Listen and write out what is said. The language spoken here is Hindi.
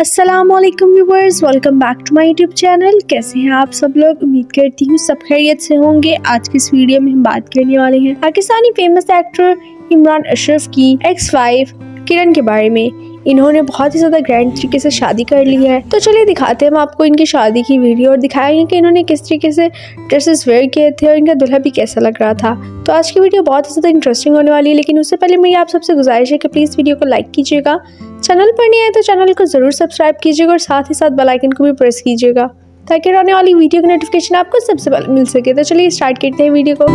Aslam viewers welcome back to my YouTube channel कैसे हैं आप सब लोग? उम्मीद करती हूँ सब खैरियत से होंगे। आज की इस वीडियो में हम बात करने वाले हैं पाकिस्तानी फ़ेमस एक्टर इमरान अशरफ की एक्स वाइफ किरण के बारे में। इन्होंने बहुत ही ज़्यादा ग्रैंड तरीके से शादी कर ली है। तो चलिए दिखाते हैं हम आपको इनकी शादी की वीडियो और दिखाएँगे कि इन्होंने किस तरीके से ड्रेसेस वेयर किए थे और इनका दुल्हा भी कैसा लग रहा था। तो आज की वीडियो बहुत ही ज़्यादा इंटरेस्टिंग होने वाली है, लेकिन उससे पहले मेरी आप सबसे गुजारिश है कि प्लीज़ वीडियो को लाइक कीजिएगा। चैनल पर नहीं आए तो चैनल को ज़रूर सब्सक्राइब कीजिएगा और साथ ही साथ बेलाइकन को भी प्रेस कीजिएगा, ताकि आने वाली वीडियो की नोटिफिकेशन आपको सबसे पहले मिल सके। तो चलिए स्टार्ट करते हैं वीडियो को।